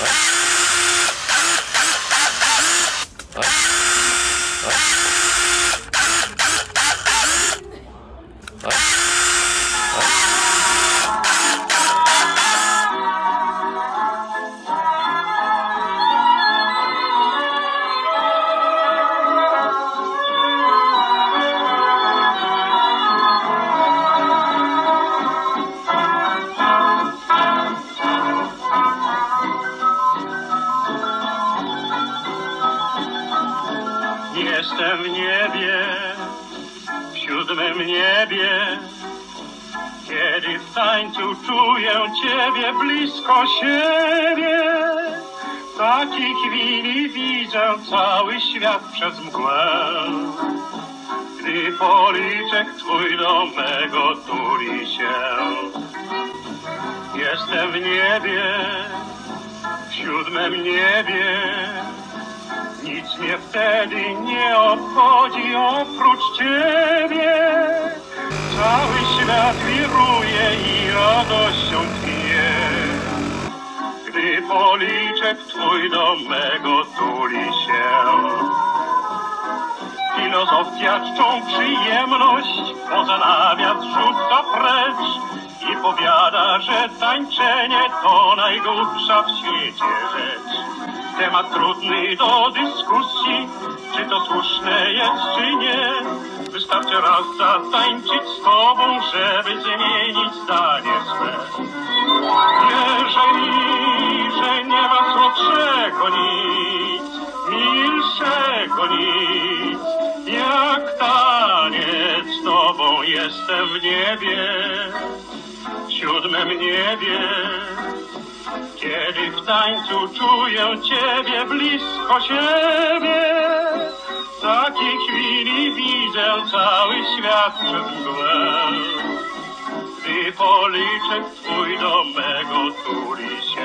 Right? Jestem w niebie, w siódmym niebie, kiedy w tańcu czuję Ciebie blisko siebie. W takiej chwili widzę cały świat przez mgłę. Gdy policzek Twój do mego tuli się. Jestem w niebie, w siódmym niebie, nic mnie wtedy nie obchodzi oprócz Ciebie. Cały świat wiruje i radością tchnie. Gdy policzek Twój do mego tuli się. Filozofia czczą przyjemność, poza nawias rzuca precz i powiada, że tańczenie to najgłupsza w świecie rzecz. Temat trudny do dyskusji, czy to słuszne jest, czy nie. Wystarczy raz zatańczyć z tobą, żeby zmienić zdanie swe. Mi, że nie ma słodszego nic, milszego nic, jak taniec z tobą jestem w niebie, siódmym niebie. Kiedy w tańcu czuję Ciebie blisko siebie, w takiej chwili widzę cały świat przez mgłę. Gdy policzek Twój do mego tuli się.